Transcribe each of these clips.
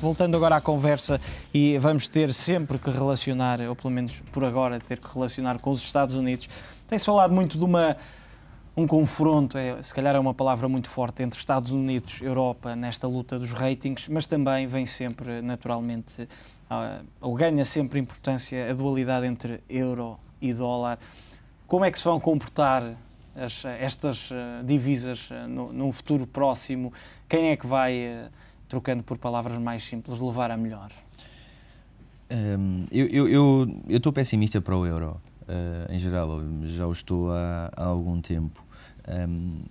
Voltando agora à conversa, e vamos ter sempre que relacionar, ou pelo menos por agora, ter que relacionar com os Estados Unidos. Tem-se falado muito de uma um confronto, é, se calhar é uma palavra muito forte, entre Estados Unidos e Europa nesta luta dos ratings, mas também vem sempre, naturalmente, ou ganha sempre importância a dualidade entre euro e dólar. Como é que se vão comportar as, estas uh, divisas uh, no, num futuro próximo? Quem é que vai, trocando por palavras mais simples, levar a melhor? Um, eu estou pessimista para o euro. em geral, já o estou há, há algum tempo. Um,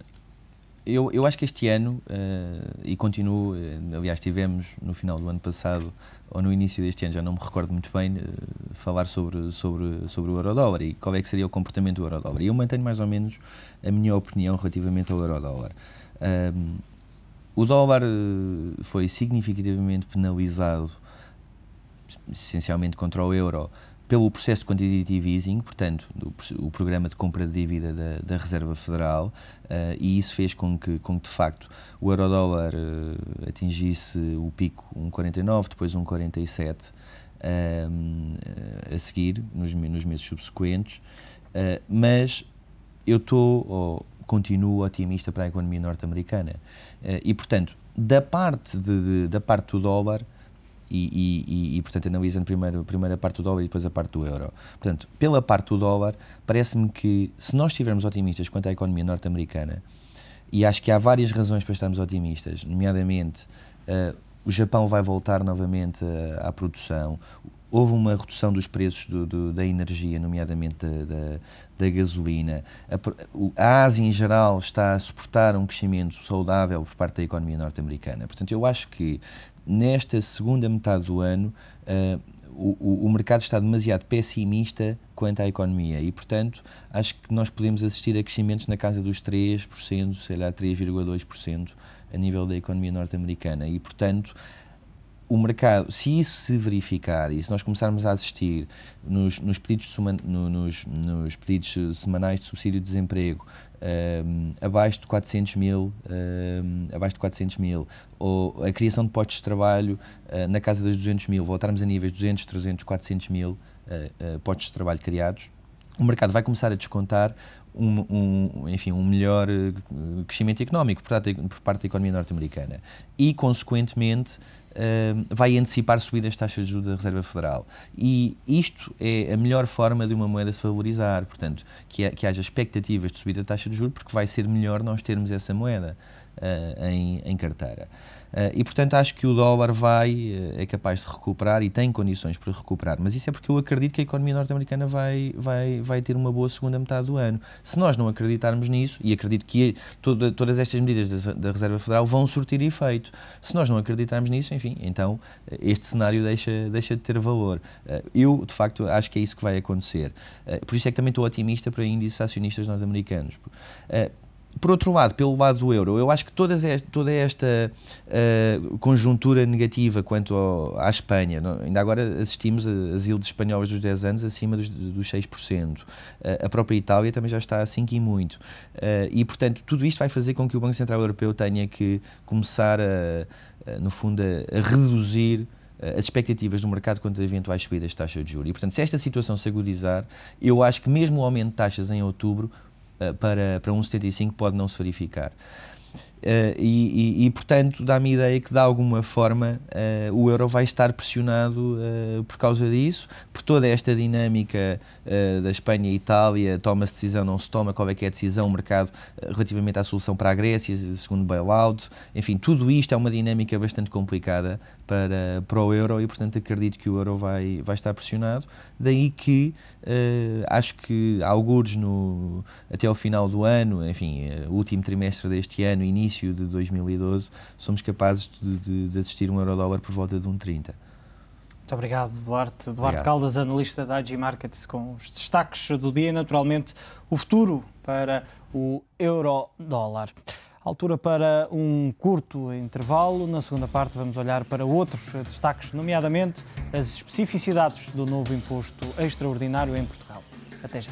eu, eu acho que este ano, uh, e continuo, uh, aliás, tivemos no final do ano passado, ou no início deste ano, já não me recordo muito bem, uh, falar sobre, sobre, sobre o euro-dólar e qual é que seria o comportamento do euro-dólar. E eu mantenho mais ou menos a minha opinião relativamente ao euro-dólar. Um, o dólar foi significativamente penalizado, essencialmente contra o euro, pelo processo de quantitative easing, portanto, o, o programa de compra de dívida da, da Reserva Federal, uh, e isso fez com que, com que de facto, o euro-dólar uh, atingisse o pico 1,49, depois 1,47 uh, a seguir, nos, nos meses subsequentes, mas eu estou, ou continuo otimista para a economia norte-americana. e, portanto, da parte, de, de, da parte do dólar, e, e, e, portanto, analisando primeiro a primeira parte do dólar e depois a parte do euro. Portanto, pela parte do dólar, parece-me que se nós estivermos otimistas quanto à economia norte-americana, e acho que há várias razões para estarmos otimistas, nomeadamente uh, o Japão vai voltar novamente à produção, houve uma redução dos preços do, do, da energia, nomeadamente da, da, da gasolina. A, a, Ásia, em geral, está a suportar um crescimento saudável por parte da economia norte-americana. Portanto, eu acho que nesta segunda metade do ano uh, o, o, mercado está demasiado pessimista quanto à economia e, portanto, acho que nós podemos assistir a crescimentos na casa dos 3%, sei lá, 3,2% a nível da economia norte-americana. E, portanto, o mercado, se isso se verificar e se nós começarmos a assistir nos, nos, pedidos, no, nos, nos pedidos semanais de subsídio de desemprego um, abaixo de 400 mil, um, abaixo de 400 mil, ou a criação de postos de trabalho uh, na casa dos 200 mil, voltarmos a níveis de 200, 300, 400 mil uh, uh, postos de trabalho criados, o mercado vai começar a descontar um, um, enfim, um melhor crescimento económico por parte, da economia norte-americana e, consequentemente, vai antecipar subir as taxas de juros da Reserva Federal. E isto é a melhor forma de uma moeda se valorizar, portanto, que, que haja expectativas de subir da taxa de juros, porque vai ser melhor nós termos essa moeda uh, em, em carteira. Uh, e, portanto, acho que o dólar vai, uh, é capaz de recuperar e tem condições para recuperar. Mas isso é porque eu acredito que a economia norte-americana vai, vai, vai ter uma boa segunda metade do ano. Se nós não acreditarmos nisso, e acredito que toda, todas estas medidas da, da, Reserva Federal vão surtir efeito, se nós não acreditarmos nisso, enfim, então este cenário deixa, deixa de ter valor. Eu, de facto, acho que é isso que vai acontecer. por isso é que também estou otimista para índices acionistas norte-americanos por outro lado, pelo lado do euro, eu acho que todas esta, toda esta uh, conjuntura negativa quanto ao, à Espanha, não, ainda agora assistimos as ilhas espanholas dos 10 anos acima dos, dos 6%. Uh, eh, a própria Itália também já está a 5 e muito. Uh, e, portanto, tudo isto vai fazer com que o Banco Central Europeu tenha que começar, a, a no fundo, a, a reduzir as expectativas do mercado quanto a eventuais subidas de taxa de juros. E, portanto, se esta situação se agudizar, eu acho que mesmo o aumento de taxas em outubro para, para 1,75 pode não se verificar. Uh, e, e, e, portanto, dá-me a ideia que, de alguma forma, uh, o euro vai estar pressionado uh, por causa disso, por toda esta dinâmica da Espanha e Itália, toma-se decisão, não se toma, qual é que é a decisão, o mercado relativamente à solução para a Grécia, segundo bailout, enfim, tudo isto é uma dinâmica bastante complicada para, para o euro e, portanto, acredito que o euro vai, vai estar pressionado. Daí que acho que, alguns no, até ao final do ano, enfim, último trimestre deste ano, início início de 2012, somos capazes de, de, de assistir um euro-dólar por volta de 1,30. Muito obrigado, Duarte. Duarte obrigado. Caldas, analista da AG Markets, com os destaques do dia, naturalmente, o futuro para o euro-dólar. Altura para um curto intervalo. Na segunda parte, vamos olhar para outros destaques, nomeadamente as especificidades do novo imposto extraordinário em Portugal. Até já.